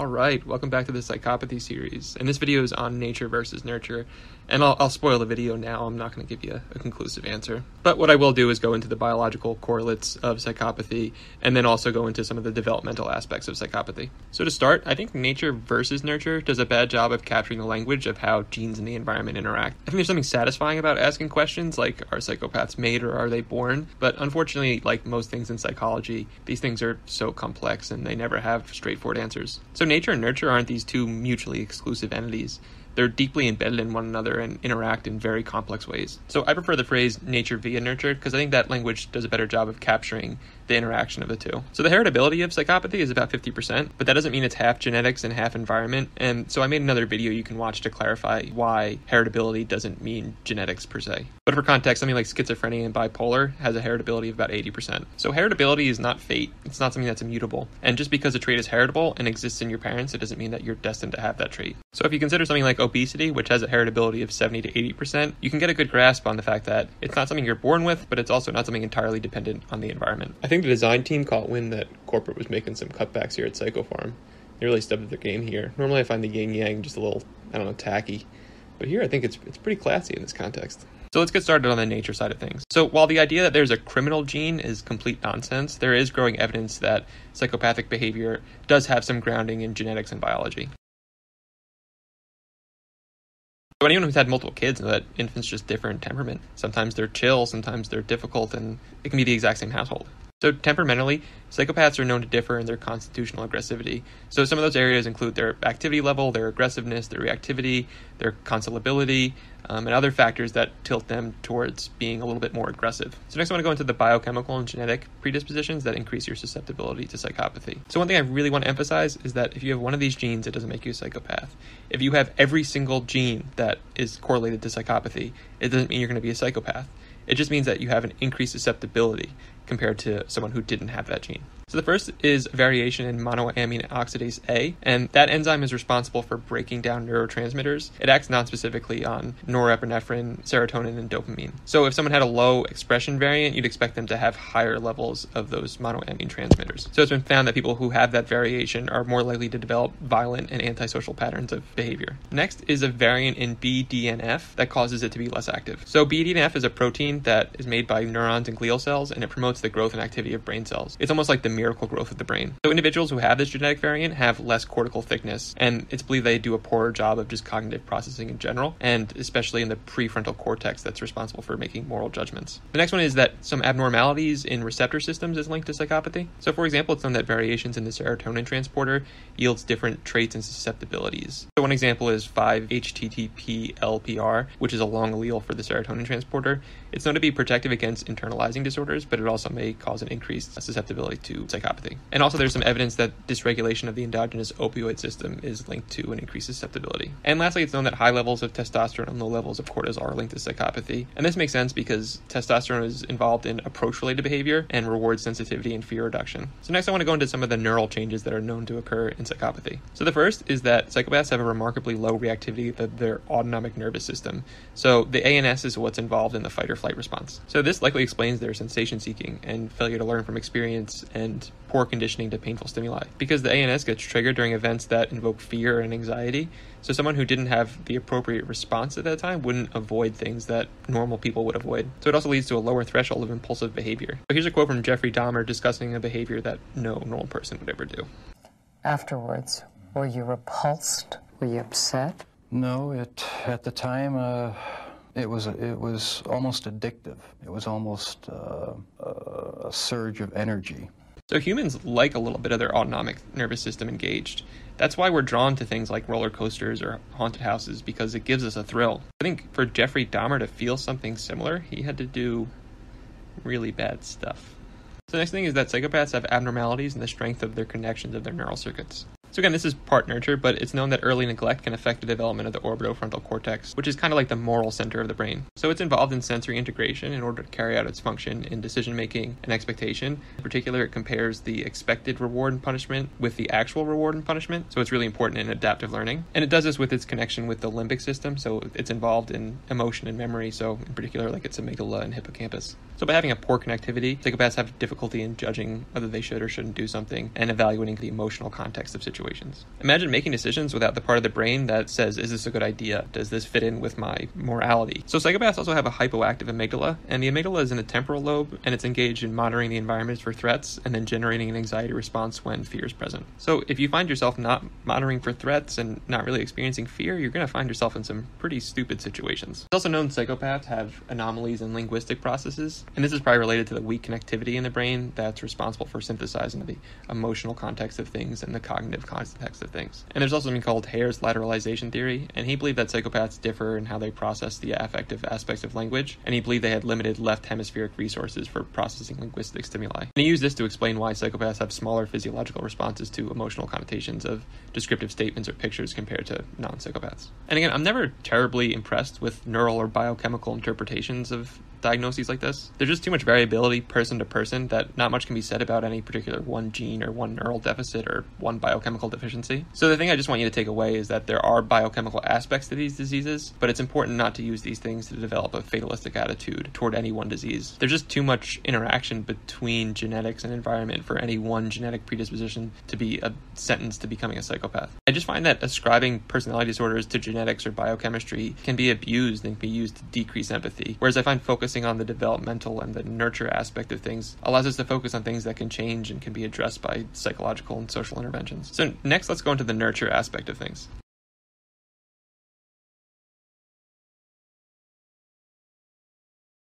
All right, welcome back to the psychopathy series. And this video is on nature versus nurture. And I'll, I'll spoil the video now. I'm not going to give you a, a, conclusive answer. But what I will do is go into the biological correlates of psychopathy and then also go into some of the developmental aspects of psychopathy. So to start, I think nature versus nurture does a bad job of capturing the language of how genes and the environment interact. I think there's something satisfying about asking questions like are psychopaths made or are they born? But unfortunately, like most things in psychology, these things are so complex and they never have straightforward answers. So nature and nurture aren't these two mutually exclusive entities. They're deeply embedded in one another and interact in very complex ways. So I prefer the phrase nature via nurture because I think that language does a better job of capturing the interaction of the two. So the heritability of psychopathy is about 50%, but that doesn't mean it's half genetics and half environment. And so I made another video you can watch to clarify why heritability doesn't mean genetics per se. But for context, something like schizophrenia and bipolar has a heritability of about 80%. So heritability is not fate. It's not something that's immutable. And just because a trait is heritable and exists in your parents, it doesn't mean that you're destined to have that trait. So if you consider something like obesity, which has a heritability of 70 to 80%, you can get a good grasp on the fact that it's not something you're born with, but it's also not something entirely dependent on the environment. I think the design team caught wind that corporate was making some cutbacks here at PsychoFarm. They really stepped up their game here. Normally I find the yin yang just a little, I don't know, tacky. But here I think it's, it's pretty classy in this context. So let's get started on the nature side of things. So while the idea that there's a criminal gene is complete nonsense, there is growing evidence that psychopathic behavior does have some grounding in genetics and biology. Anyone who's had multiple kids that infants just differ in temperament. Sometimes they're chill, sometimes they're difficult, and it can be the exact same household. So, temperamentally, psychopaths are known to differ in their constitutional aggressivity. So, some of those areas include their activity level, their aggressiveness, their reactivity, their consolability, um, and other factors that tilt them towards being a little bit more aggressive. So, next, I want to go into the biochemical and genetic predispositions that increase your susceptibility to psychopathy. So, one thing I really want to emphasize is that if you have one of these genes, it doesn't make you a psychopath. If you have every single gene that is correlated to psychopathy, it doesn't mean you're going to be a psychopath. It just means that you have an increased susceptibility compared to someone who didn't have that gene. So the first is variation in monoamine oxidase A, and that enzyme is responsible for breaking down neurotransmitters. It acts non-specifically on norepinephrine, serotonin, and dopamine. So if someone had a low expression variant, you'd expect them to have higher levels of those monoamine transmitters. So it's been found that people who have that variation are more likely to develop violent and antisocial patterns of behavior. Next is a variant in BDNF that causes it to be less active. So BDNF is a protein that is made by neurons and glial cells, and it promotes the growth and activity of brain cells. It's almost like the miracle growth of the brain. So individuals who have this genetic variant have less cortical thickness, and it's believed they do a poorer job of just cognitive processing in general, and especially in the prefrontal cortex that's responsible for making moral judgments. The next one is that some abnormalities in receptor systems is linked to psychopathy. So for example, it's known that variations in the serotonin transporter yields different traits and susceptibilities. So one example is 5-HTTP-LPR, which is a long allele for the serotonin transporter. It's known to be protective against internalizing disorders, but it also may cause an increased susceptibility to psychopathy. And also, there's some evidence that dysregulation of the endogenous opioid system is linked to an increased susceptibility. And lastly, it's known that high levels of testosterone and low levels of cortisol are linked to psychopathy. And this makes sense because testosterone is involved in approach related behavior and reward sensitivity and fear reduction. So, next, I want to go into some of the neural changes that are known to occur in psychopathy. So, the first is that psychopaths have a remarkably low reactivity of their autonomic nervous system. So, the ANS is what's involved in the fight or flight response. So, this likely explains their sensation seeking and failure to learn from experience and poor conditioning to painful stimuli. Because the ANS gets triggered during events that invoke fear and anxiety, so someone who didn't have the appropriate response at that time wouldn't avoid things that normal people would avoid. So it also leads to a lower threshold of impulsive behavior. So here's a quote from Jeffrey Dahmer discussing a behavior that no normal person would ever do. Afterwards, were you repulsed? Were you upset? No, it at the time uh, it was it was almost addictive. It was almost uh, a surge of energy. So humans like a little bit of their autonomic nervous system engaged. That's why we're drawn to things like roller coasters or haunted houses because it gives us a thrill. I think for Jeffrey Dahmer to feel something similar, he had to do really bad stuff. So the next thing is that psychopaths have abnormalities in the strength of their connections of their neural circuits. So again, this is part nurture, but it's known that early neglect can affect the development of the orbitofrontal cortex, which is kind of like the moral center of the brain. So it's involved in sensory integration in order to carry out its function in decision making and expectation. In particular, it compares the expected reward and punishment with the actual reward and punishment. So it's really important in adaptive learning. And it does this with its connection with the limbic system. So it's involved in emotion and memory. So in particular, like its amygdala and hippocampus. So by having a poor connectivity, psychopaths have difficulty in judging whether they should or shouldn't do something and evaluating the emotional context of situations situations. Imagine making decisions without the part of the brain that says, is this a good idea? Does this fit in with my morality? So psychopaths also have a hypoactive amygdala, and the amygdala is in the temporal lobe, and it's engaged in monitoring the environment for threats and then generating an anxiety response when fear is present. So if you find yourself not monitoring for threats and not really experiencing fear, you're going to find yourself in some pretty stupid situations. It's also known psychopaths have anomalies in linguistic processes, and this is probably related to the weak connectivity in the brain that's responsible for synthesizing the emotional context of things and the cognitive context of things. And there's also something called Hare's lateralization theory, and he believed that psychopaths differ in how they process the affective aspects of language, and he believed they had limited left hemispheric resources for processing linguistic stimuli. And he used this to explain why psychopaths have smaller physiological responses to emotional connotations of descriptive statements or pictures compared to non psychopaths. And again, I'm never terribly impressed with neural or biochemical interpretations of diagnoses like this. There's just too much variability person to person that not much can be said about any particular one gene or one neural deficit or one biochemical deficiency. So the thing I just want you to take away is that there are biochemical aspects to these diseases, but it's important not to use these things to develop a fatalistic attitude toward any one disease. There's just too much interaction between genetics and environment for any one genetic predisposition to be a sentence to becoming a psychopath. I just find that ascribing personality disorders to genetics or biochemistry can be abused and can be used to decrease empathy, whereas I find focus focusing on the developmental and the nurture aspect of things allows us to focus on things that can change and can be addressed by psychological and social interventions. So, next, let's go into the nurture aspect of things.